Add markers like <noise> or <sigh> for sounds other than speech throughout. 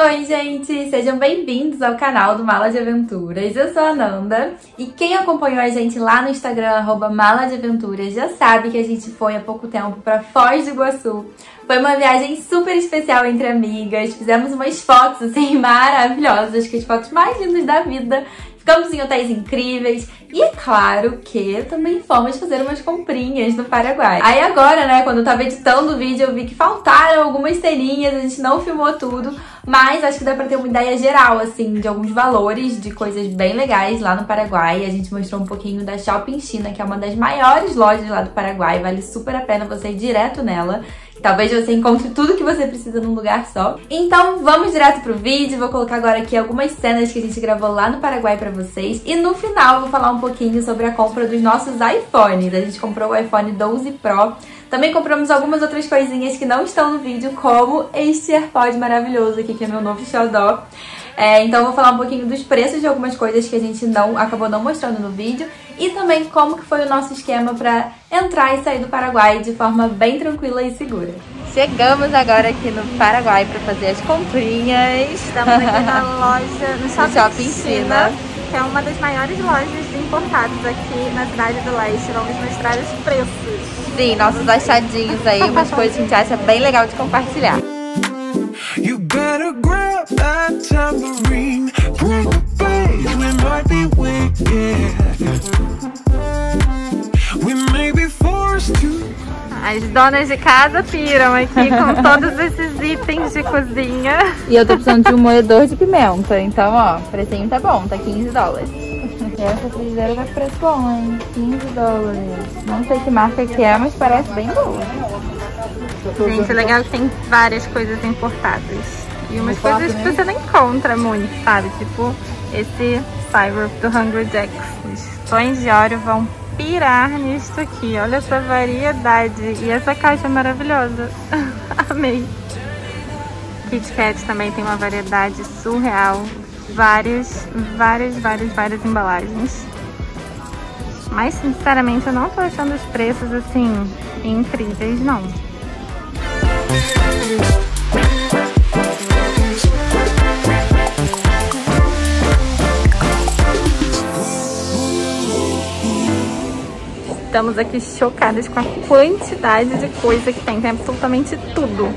Oi, gente! Sejam bem-vindos ao canal do Mala de Aventuras. Eu sou a Nanda e quem acompanhou a gente lá no Instagram, arroba Mala de Aventuras, já sabe que a gente foi há pouco tempo para Foz do Iguaçu. Foi uma viagem super especial entre amigas, fizemos umas fotos assim <laughs> maravilhosas, que as fotos mais lindas da vida. Ficamos em hotéis incríveis e é claro que também fomos fazer umas comprinhas no Paraguai. Aí agora, né, quando eu tava editando o vídeo, eu vi que faltaram algumas ceninhas, a gente não filmou tudo, mas acho que dá pra ter uma ideia geral, assim, de alguns valores, de coisas bem legais lá no Paraguai. A gente mostrou um pouquinho da Shopping China, que é uma das maiores lojas lá do Paraguai, vale super a pena você ir direto nela. Talvez você encontre tudo que você precisa num lugar só. Então vamos direto pro vídeo, vou colocar agora aqui algumas cenas que a gente gravou lá no Paraguai pra vocês. E no final vou falar um pouquinho sobre a compra dos nossos iPhones. A gente comprou o iPhone 12 Pro. Também compramos algumas outras coisinhas que não estão no vídeo, como este AirPod maravilhoso aqui, que é meu novo xodó. É, então vou falar um pouquinho dos preços de algumas coisas que a gente não acabou não mostrando no vídeo e também como que foi o nosso esquema para entrar e sair do Paraguai de forma bem tranquila e segura. Chegamos agora aqui no Paraguai para fazer as comprinhas. Estamos aqui na <laughs> loja, no Shopping, Shopping China, que é uma das maiores lojas de importados aqui na Cidade do Leste. Vamos mostrar os preços. Sim, nossos achadinhos aí, umas coisas que a gente acha bem legal de compartilhar. Donas de casa piram aqui com <laughs> todos esses itens de cozinha. E eu tô precisando de um moedor de pimenta. Então, ó, o precinho tá bom, tá 15 dólares. <laughs> Essa frigideira vai preço bom, hein? 15 dólares. Não sei que marca que é, mas parece bem boa. Gente, é legal que tem várias coisas importadas. E umas coisas que você não encontra muito, sabe? Tipo esse syrup do Hungry Jacks. Os pães de óleo vão pirar nisso aqui. Olha essa variedade. E essa caixa maravilhosa. <laughs> Amei. Kit Kat também tem uma variedade surreal. Várias, várias, várias, várias embalagens. Mas, sinceramente, eu não tô achando os preços, assim, incríveis, não. Estamos aqui chocadas com a quantidade de coisa que tem. Tem absolutamente tudo.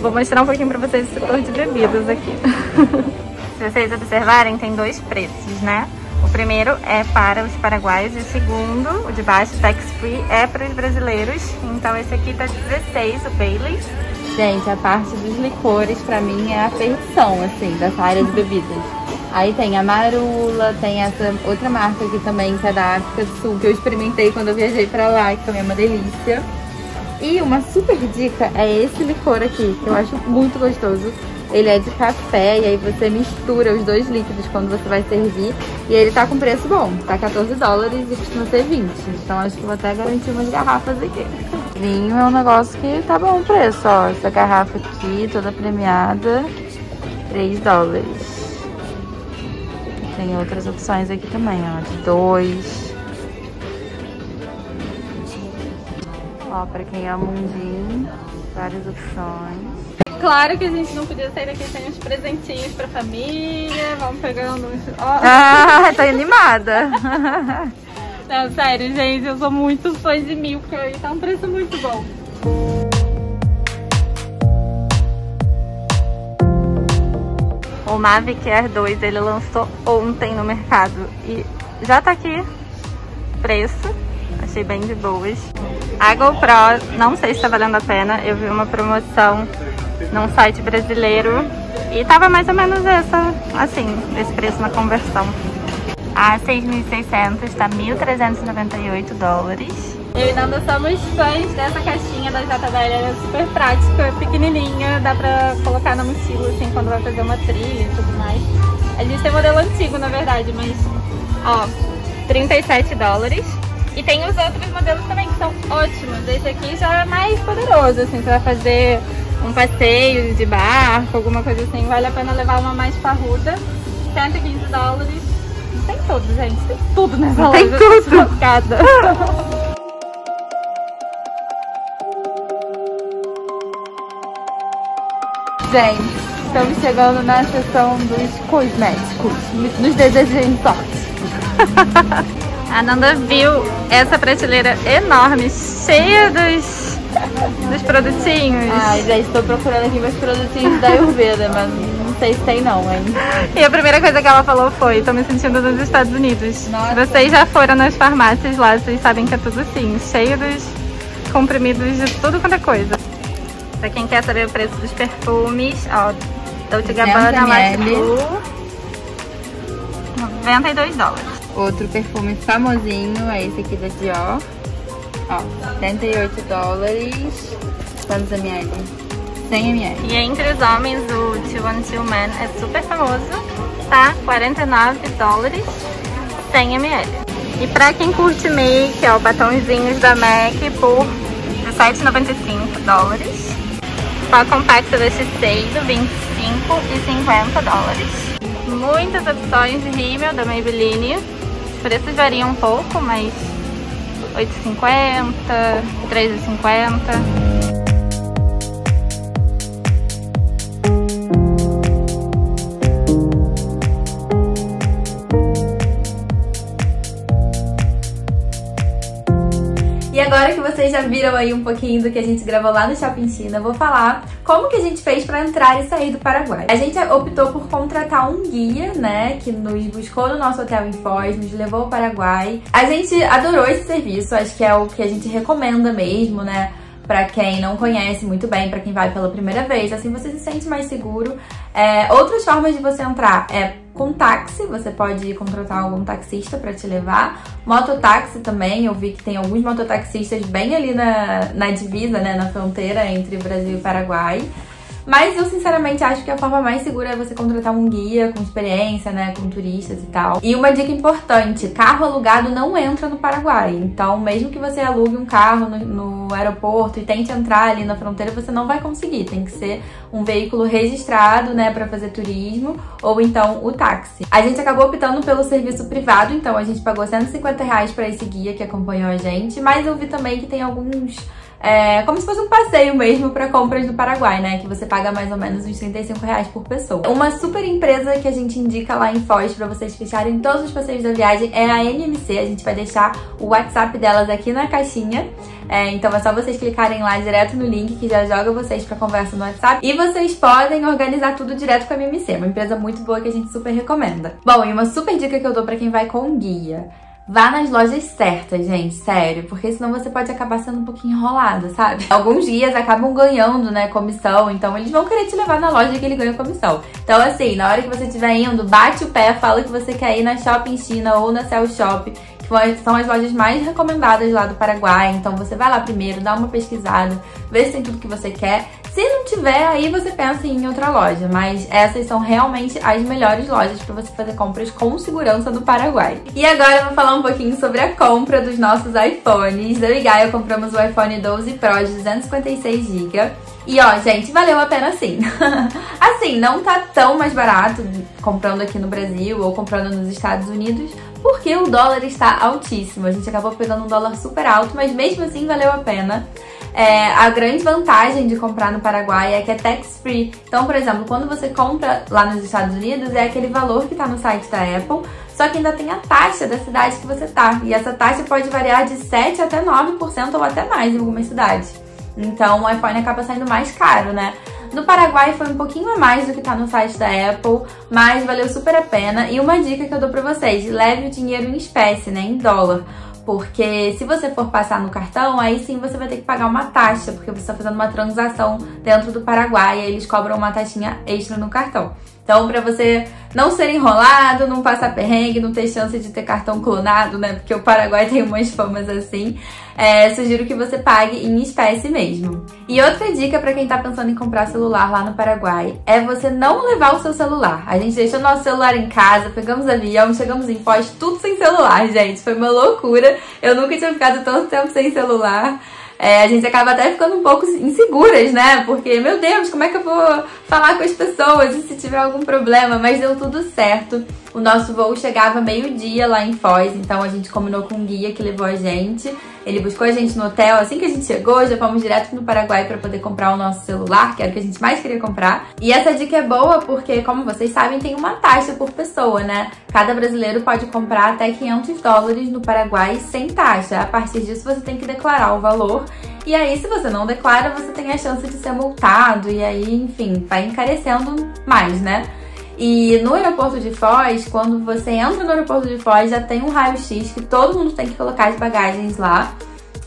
Vou mostrar um pouquinho pra vocês o setor de bebidas aqui. <laughs> Se vocês observarem, tem dois preços, né? O primeiro é para os paraguaios e o segundo, o de baixo, tax free, é para os brasileiros. Então esse aqui tá 16, o Baileys. Gente, a parte dos licores pra mim é a perdição, assim, dessa área de bebidas. Aí tem a Marula, tem essa outra marca aqui também, que é da África do Sul, que eu experimentei quando eu viajei pra lá, que também é uma delícia. E uma super dica é esse licor aqui, que eu acho muito gostoso. Ele é de café e aí você mistura os dois líquidos quando você vai servir. E ele tá com preço bom, tá 14 dólares e costuma ser 20. Então acho que vou até garantir umas garrafas aqui. Vinho é um negócio que tá bom o preço, ó. Essa garrafa aqui, toda premiada, 3 dólares. Tem outras opções aqui também, ó, de 2. Ó, pra quem ama um gin, várias opções. Claro que a gente não podia sair daqui sem uns presentinhos pra família. Vamos pegando uns. Oh. Ah, tô animada. <laughs> Não, sério, gente, eu sou muito fã de Milka e tá um preço muito bom. O Mavic Air 2, ele lançou ontem no mercado e já tá aqui preço, achei bem de boas. A GoPro, não sei se tá valendo a pena, eu vi uma promoção num site brasileiro e tava mais ou menos essa, assim, esse preço na conversão. A 6.600 tá 1.398 dólares. Eu e Nanda somos fãs dessa caixinha da JBL, ela é super prática, pequenininha, dá pra colocar na mochila assim quando vai fazer uma trilha e tudo mais. A gente tem modelo antigo na verdade, mas ó, 37 dólares. E tem os outros modelos também que são ótimos. Esse aqui já é mais poderoso, assim, você vai fazer um passeio de barco, alguma coisa assim, vale a pena levar uma mais parruda. 115 dólares. Tem tudo, gente. Tem tudo nessa loja. Tem tudo. <laughs> Gente, Estamos chegando na seção dos cosméticos, nos desejos sorte. <laughs> A Nanda viu essa prateleira enorme, cheia dos, dos produtinhos. Ai, já estou procurando aqui meus produtinhos da Ayurveda, mas não sei se tem não, hein? E a primeira coisa que ela falou foi, tô me sentindo nos Estados Unidos. Nossa. Vocês já foram nas farmácias lá, vocês sabem que é tudo assim, cheio dos comprimidos de tudo quanto é coisa. Pra quem quer saber o preço dos perfumes, ó, Dolce Gabbana Light Blue, 92 dólares. Outro perfume famosinho é esse aqui da Dior. Ó, 78 dólares. Quantos ml? 100 ml. E entre os homens, o 212 Man é super famoso, tá? 49 dólares, 100 ml. E pra quem curte make, ó, batonzinhos da MAC por 17,95 dólares. Pó compacto da Shiseido, 25 e 50 dólares. Muitas opções de rímel da Maybelline. Os preços variam um pouco, mas 8,50, 3,50. Vocês já viram aí um pouquinho do que a gente gravou lá no Shopping China, vou falar como que a gente fez para entrar e sair do Paraguai. A gente optou por contratar um guia, né, que nos buscou no nosso hotel em Foz, nos levou ao Paraguai. A gente adorou esse serviço, acho que é o que a gente recomenda mesmo, né, para quem não conhece muito bem, para quem vai pela primeira vez, assim você se sente mais seguro. É, outras formas de você entrar é com táxi, você pode contratar algum taxista para te levar. Mototáxi também, eu vi que tem alguns mototaxistas bem ali na, na divisa, né, na fronteira entre Brasil e Paraguai. Mas eu sinceramente acho que a forma mais segura é você contratar um guia com experiência, né, com turistas e tal. E uma dica importante, carro alugado não entra no Paraguai. Então, mesmo que você alugue um carro no, no aeroporto e tente entrar ali na fronteira, você não vai conseguir. Tem que ser um veículo registrado, né, para fazer turismo ou então o táxi. A gente acabou optando pelo serviço privado, então a gente pagou 150 reais para esse guia que acompanhou a gente, mas eu vi também que tem alguns é como se fosse um passeio mesmo para compras do Paraguai, né? Que você paga mais ou menos uns 35 reais por pessoa. Uma super empresa que a gente indica lá em Foz para vocês fecharem todos os passeios da viagem é a NMC. A gente vai deixar o WhatsApp delas aqui na caixinha. É, então é só vocês clicarem lá direto no link que já joga vocês pra conversa no WhatsApp. E vocês podem organizar tudo direto com a MMC, uma empresa muito boa que a gente super recomenda. Bom, e uma super dica que eu dou pra quem vai com guia. Vá nas lojas certas, gente, sério, porque senão você pode acabar sendo um pouquinho enrolada, sabe? <laughs> Alguns guias acabam ganhando, né, comissão, então eles vão querer te levar na loja que ele ganha comissão. Então, assim, na hora que você estiver indo, bate o pé, fala que você quer ir na Shopping China ou na Cell Shop, que são as lojas mais recomendadas lá do Paraguai. Então você vai lá primeiro, dá uma pesquisada, vê se tem tudo que você quer. Se não tiver, aí você pensa em outra loja, mas essas são realmente as melhores lojas para você fazer compras com segurança no Paraguai. E agora eu vou falar um pouquinho sobre a compra dos nossos iPhones. Eu e Gaia compramos o iPhone 12 Pro de 256GB. E ó, gente, valeu a pena sim. <laughs> assim, não tá tão mais barato comprando aqui no Brasil ou comprando nos Estados Unidos, porque o dólar está altíssimo. A gente acabou pegando um dólar super alto, mas mesmo assim valeu a pena. É, a grande vantagem de comprar no Paraguai é que é tax free. Então, por exemplo, quando você compra lá nos Estados Unidos, é aquele valor que está no site da Apple, só que ainda tem a taxa da cidade que você tá. E essa taxa pode variar de 7 até 9% ou até mais em algumas cidades. Então o iPhone acaba saindo mais caro, né? No Paraguai foi um pouquinho a mais do que tá no site da Apple, mas valeu super a pena. E uma dica que eu dou pra vocês, leve o dinheiro em espécie, né, em dólar. Porque se você for passar no cartão, aí sim você vai ter que pagar uma taxa, porque você está fazendo uma transação dentro do Paraguai e eles cobram uma taxinha extra no cartão. Então, para você não ser enrolado, não passar perrengue, não ter chance de ter cartão clonado, né? Porque o Paraguai tem umas famas assim. É, sugiro que você pague em espécie mesmo. E outra dica para quem tá pensando em comprar celular lá no Paraguai é você não levar o seu celular. A gente deixou nosso celular em casa, pegamos avião, chegamos em Foz, tudo sem celular, gente. Foi uma loucura. Eu nunca tinha ficado tanto tempo sem celular é, a gente acaba até ficando um pouco inseguras, né? Porque, meu Deus, como é que eu vou falar com as pessoas e se tiver algum problema? Mas deu tudo certo. O nosso voo chegava meio-dia lá em Foz, então a gente combinou com um guia que levou a gente. Ele buscou a gente no hotel, assim que a gente chegou, já fomos direto no Paraguai para poder comprar o nosso celular, que era o que a gente mais queria comprar. E essa dica é boa porque, como vocês sabem, tem uma taxa por pessoa, né? Cada brasileiro pode comprar até 500 dólares no Paraguai sem taxa. A partir disso, você tem que declarar o valor. E aí, se você não declara, você tem a chance de ser multado. E aí, enfim, vai encarecendo mais, né? E no aeroporto de Foz, quando você entra no aeroporto de Foz, já tem um raio-x que todo mundo tem que colocar as bagagens lá.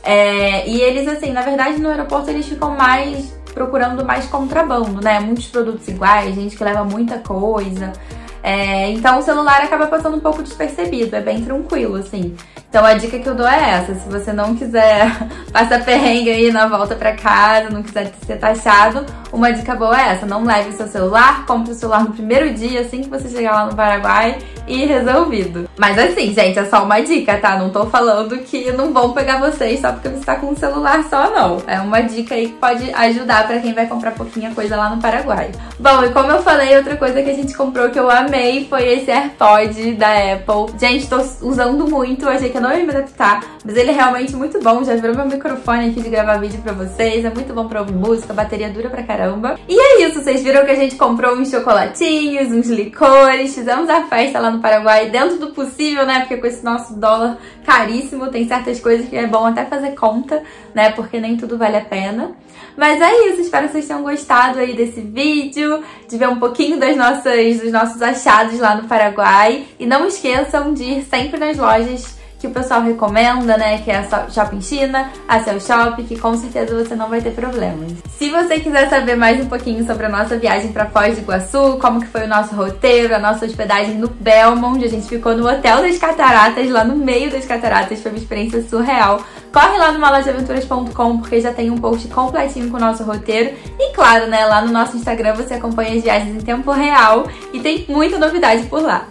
É, e eles, assim, na verdade, no aeroporto eles ficam mais procurando mais contrabando, né? Muitos produtos iguais, gente que leva muita coisa. É, então o celular acaba passando um pouco despercebido, é bem tranquilo, assim. Então a dica que eu dou é essa, se você não quiser <laughs> passar perrengue aí na volta para casa, não quiser ser taxado, uma dica boa é essa, não leve seu celular, compre o celular no primeiro dia, assim que você chegar lá no Paraguai e resolvido. Mas assim, gente, é só uma dica, tá? Não tô falando que não vão pegar vocês só porque você tá com um celular só, não. É uma dica aí que pode ajudar para quem vai comprar pouquinha coisa lá no Paraguai. Bom, e como eu falei, outra coisa que a gente comprou que eu amei foi esse AirPod da Apple. Gente, tô usando muito, achei que não me adaptar, mas ele é realmente muito bom. Já virou meu microfone aqui de gravar vídeo pra vocês. É muito bom pra ouvir música, bateria dura pra caramba. E é isso, vocês viram que a gente comprou uns chocolatinhos, uns licores, fizemos a festa lá no Paraguai dentro do possível, né? Porque com esse nosso dólar caríssimo, tem certas coisas que é bom até fazer conta, né? Porque nem tudo vale a pena. Mas é isso, espero que vocês tenham gostado aí desse vídeo, de ver um pouquinho das nossas, dos nossos achados lá no Paraguai. E não esqueçam de ir sempre nas lojas que o pessoal recomenda, né? Que é a Shopping China, a Cell Shop, que com certeza você não vai ter problemas. Se você quiser saber mais um pouquinho sobre a nossa viagem para Foz do Iguaçu, como que foi o nosso roteiro, a nossa hospedagem no Belmont, a gente ficou no Hotel das Cataratas, lá no meio das cataratas, foi uma experiência surreal. Corre lá no maladeaventuras.com porque já tem um post completinho com o nosso roteiro. E claro, né, lá no nosso Instagram você acompanha as viagens em tempo real e tem muita novidade por lá.